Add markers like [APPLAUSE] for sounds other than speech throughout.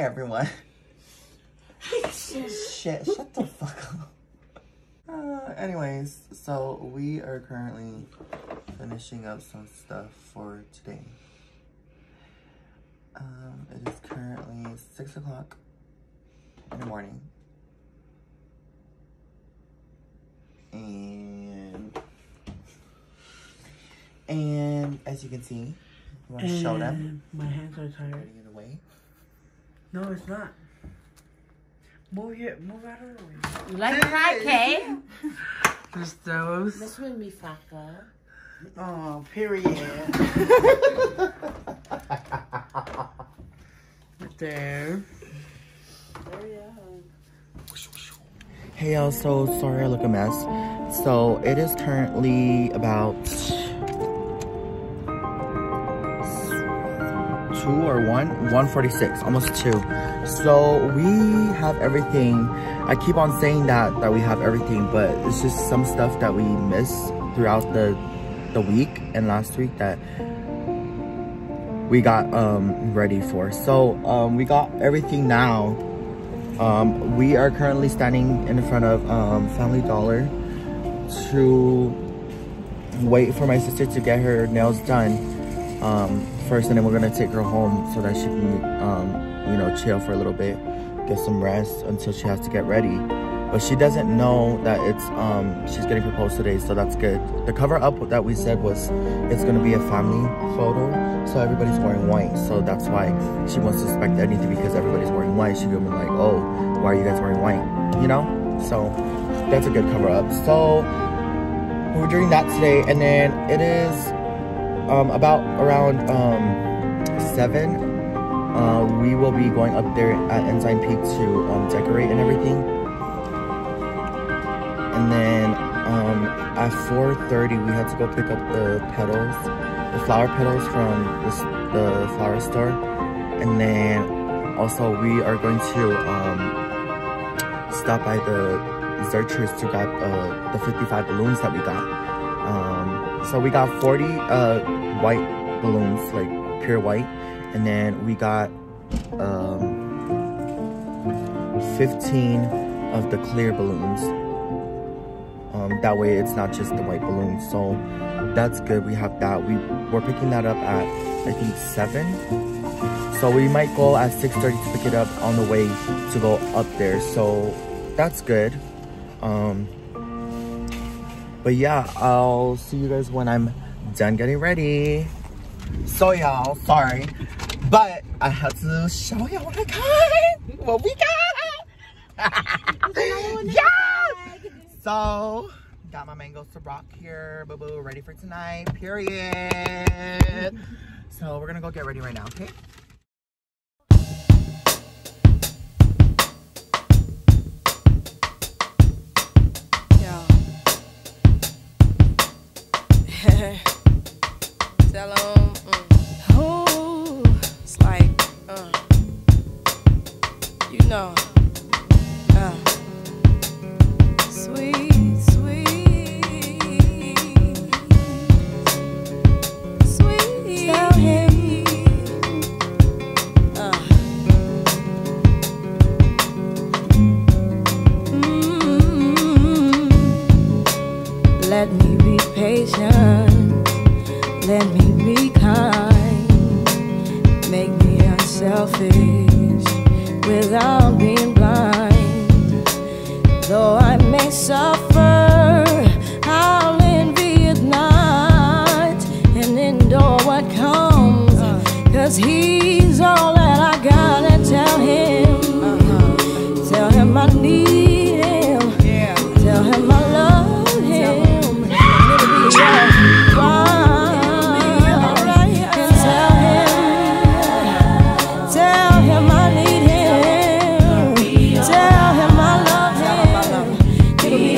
everyone. Shit, shut the fuck up. Uh, anyways, so we are currently finishing up some stuff for today. Um, it is currently 6 o'clock in the morning. And, and as you can see, you want to show them? My hands are tired. Putting it away. No, it's not. Move your, move out of the way. You like cry cake? Just those. This with me, fucker. Oh, period. right there. Hey y'all, so sorry I look a mess. So it is currently about two or one, 146, almost two. So we have everything. I keep on saying that that we have everything, but it's just some stuff that we miss throughout the the week and last week that we got um ready for. So um we got everything now. Um, we are currently standing in front of um, Family Dollar to wait for my sister to get her nails done um, first and then we're gonna take her home so that she can um, you know chill for a little bit get some rest until she has to get ready. But she doesn't know that it's um, she's getting proposed today so that's good. The cover up that we said was it's gonna be a family photo so everybody's wearing white so that's why she to suspect anything because everybody's wearing white. She would be like oh why are you guys wearing white? You know? So that's a good cover up so we're doing that today and then it is um, about around um, 7 uh, we will be going up there at Ensign Peak to um, decorate and everything. And then um, at 4.30 we had to go pick up the petals the flower petals from the, the flower store. And then also we are going to um, stop by the Zurchers to grab uh, the 55 balloons that we got. Um, so we got 40 uh, white balloons like pure white. And then we got um, 15 of the clear balloons. Um, that way it's not just the white balloons. So that's good. We have that. We we're picking that up at i think 7 so we might go at 6:30 to pick it up on the way to go up there. So that's good. Um but yeah i'll see you guys when i'm done getting ready so y'all sorry but i had to show y'all what i got what we got [LAUGHS] yeah so, got my mangoes to rock here, boo boo, ready for tonight, period. So, we're gonna go get ready right now, okay? Uh, you know, uh, sweet, sweet, sweet. Tell him, uh, mm, let me be patient. Unselfish without being blind. Though I may suffer, I'll envy at night and endure what comes. Cause he's all that I got and tell him. Tell him I need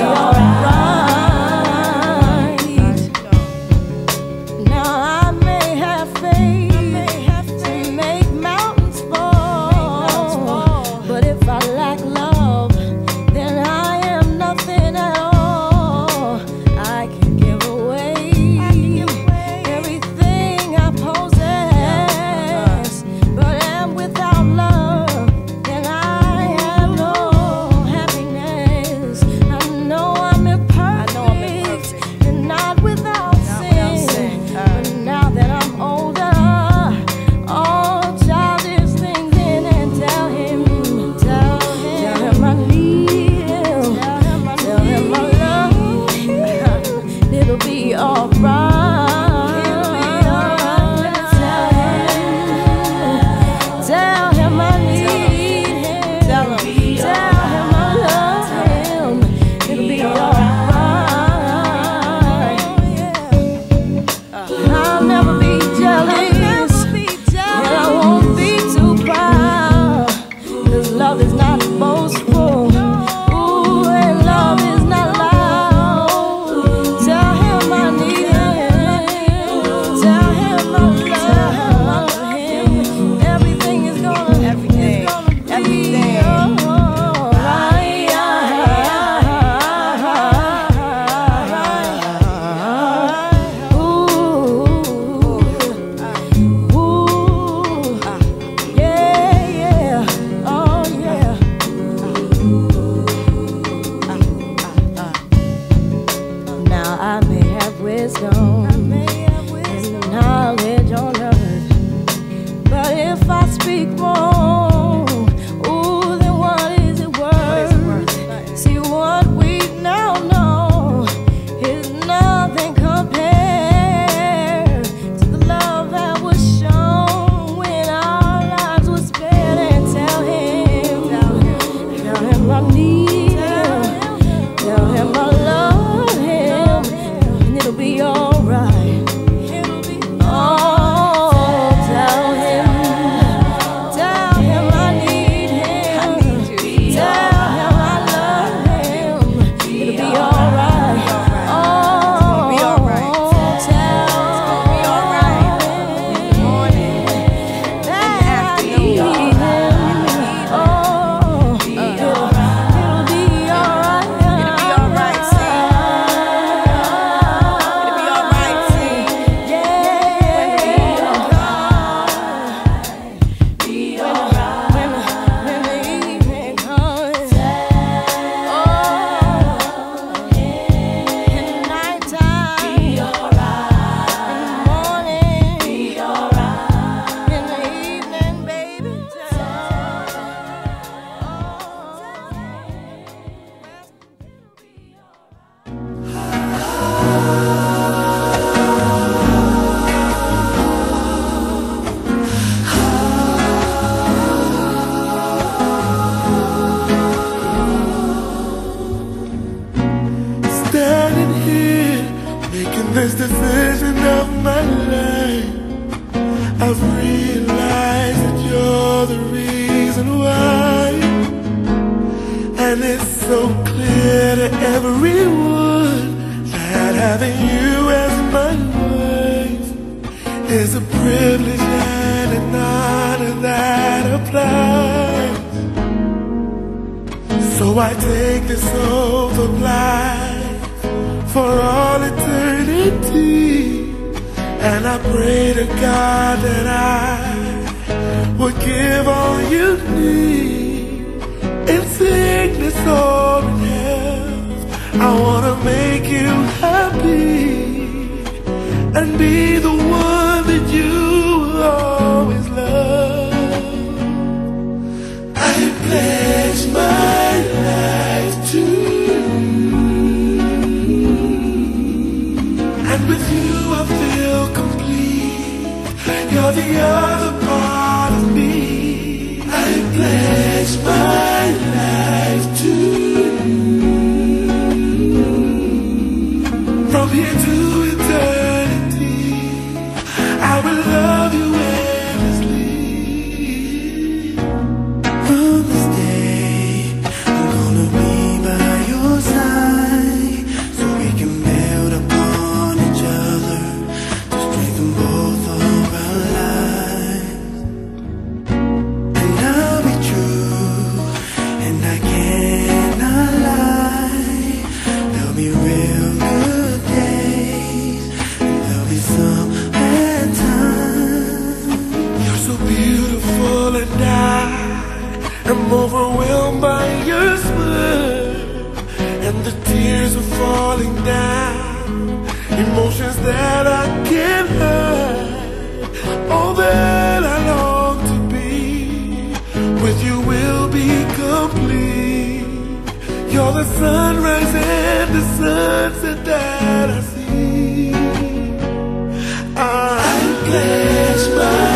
alright. I need him. Tell him I And it's so clear to everyone that having you as my wife is a privilege and an honor that applies. So I take this oath of life for all eternity. And I pray to God that I would give all you need sickness or in health. I wanna make you happy and be the one that you always love. I pledge my Emotions that I can't hide. All that I long to be With you will be complete. You're the sunrise and the sunset that I see. I pledge my